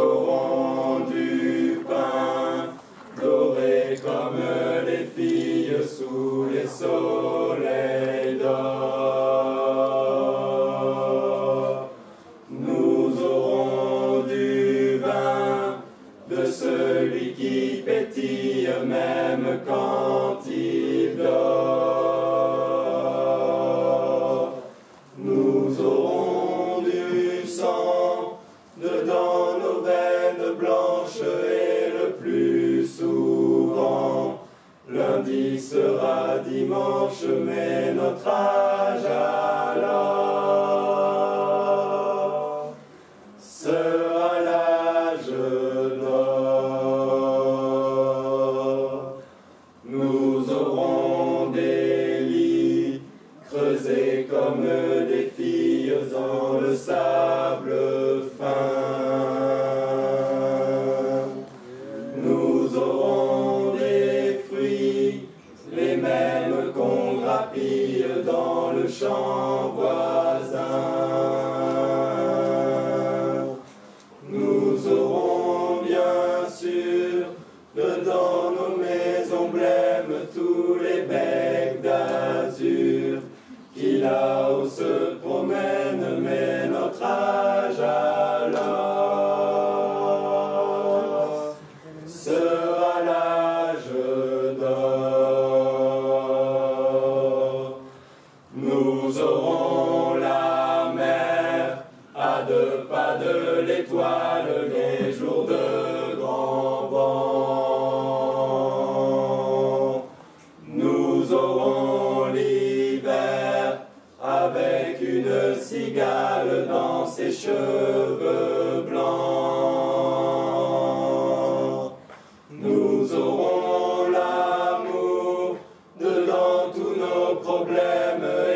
Nous aurons du pain, doré comme les filles sous les soleils d'or. Nous aurons du vin de celui qui pétille, sera dimanche mais notre âge alors sera l'âge d'or. Nous aurons des lits creusés comme des filles dans le sable dans le champ voisin. Nous aurons bien sûr dedans nos maisons blêmes tous les becs d'azur qui là-haut se promènent, pas de l'étoile, les jours de grand vent. Nous aurons l'hiver avec une cigale dans ses cheveux blancs. Nous aurons l'amour dedans tous nos problèmes.